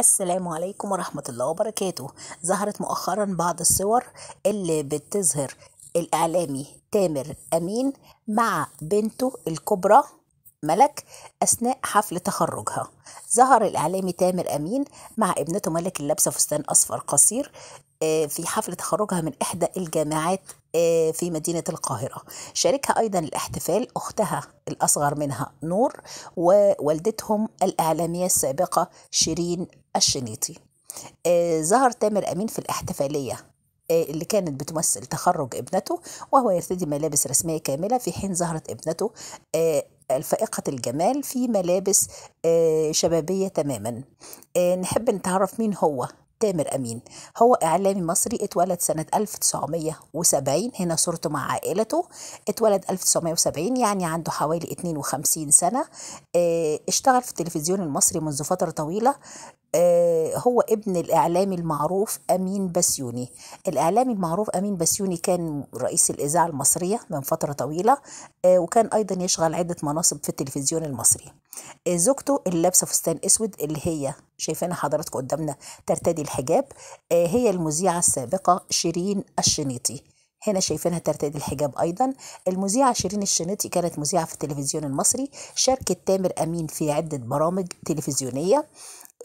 السلام عليكم ورحمة الله وبركاته. ظهرت مؤخرا بعض الصور اللي بتظهر الإعلامي تامر أمين مع بنته الكبرى. ملك أثناء حفل تخرجها. ظهر الإعلامي تامر أمين مع ابنته ملك اللابسة فستان أصفر قصير آه، في حفل تخرجها من إحدى الجامعات آه، في مدينة القاهرة. شاركها أيضا الاحتفال أختها الأصغر منها نور ووالدتهم الإعلامية السابقة شيرين الشنيطي. آه، ظهر تامر أمين في الاحتفالية اللي كانت بتمثل تخرج ابنته وهو يرتدي ملابس رسمية كاملة. في حين ظهرت ابنته الفائقة الجمال في ملابس شبابية تماما. نحب نتعرف مين هو تامر أمين. هو إعلامي مصري اتولد سنة 1970 هنا صورته مع عائلته. اتولد 1970 يعني عنده حوالي 52 سنة. آه اشتغل في التلفزيون المصري منذ فترة طويلة. آه، هو ابن الإعلامي المعروف أمين بسيوني. الإعلامي المعروف أمين بسيوني كان رئيس الإذاعة المصرية من فترة طويلة آه، وكان أيضا يشغل عدة مناصب في التلفزيون المصري. آه، زوجته اللي لابسة فستان أسود اللي هي شايفينها حضراتكم قدامنا ترتدي الحجاب هي المذيعة السابقة شيرين الشنيطي. هنا شايفينها ترتدي الحجاب أيضا. المذيعة شيرين الشنيطي كانت مذيعة في التلفزيون المصري. شاركت تامر أمين في عدة برامج تلفزيونية. آه،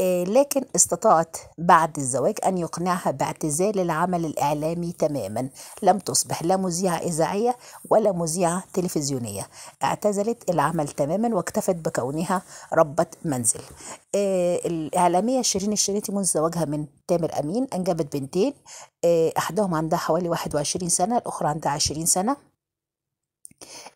لكن استطاعت بعد الزواج أن يقنعها باعتزال العمل الإعلامي تماما. لم تصبح لا مذيعة إذاعية ولا مذيعة تلفزيونية. اعتزلت العمل تماما واكتفت بكونها ربة منزل. آه، الإعلامية شيرين الشريتي منذ زواجها من تامر أمين أنجبت بنتين. آه، أحدهم عندها حوالي 21 سنة الأخرى عندها 20 سنة.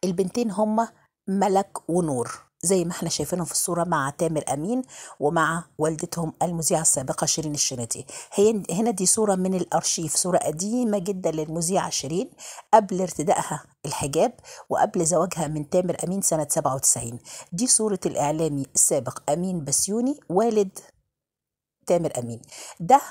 البنتين هما ملك ونور. زي ما إحنا شايفينهم في الصورة مع تامر أمين ومع والدتهم المذيعة السابقة شيرين الشنيطي هي هنا دي صورة من الأرشيف صورة قديمة جدا للمذيعة شيرين قبل ارتدائها الحجاب وقبل زواجها من تامر أمين سنة 97 دي صورة الإعلامي السابق أمين بسيوني والد تامر أمين. ده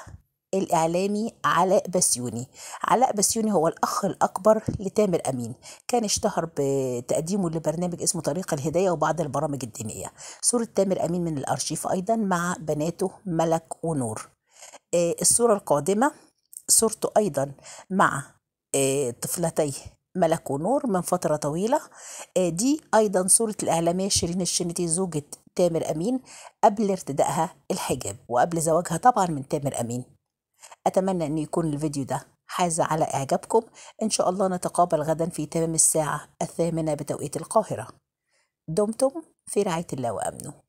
الإعلامي علاء بسيوني. علاء بسيوني هو الأخ الأكبر لتامر أمين. كان اشتهر بتقديمه لبرنامج اسمه طريق الهداية وبعض البرامج الدينية. صورة تامر أمين من الأرشيف أيضا مع بناته ملك ونور. آه، الصورة القادمة صورته أيضا مع آه، طفلتيه ملك ونور من فترة طويلة. آه، دي أيضا صورة الإعلامية شيرين الشنتي زوجة تامر أمين قبل ارتدائها الحجاب وقبل زواجها طبعا من تامر أمين. أتمنى أن يكون الفيديو ده حاز على إعجابكم. إن شاء الله نتقابل غدا في تمام الساعة الثامنة بتوقيت القاهرة. دمتم في رعاية الله وأمنه.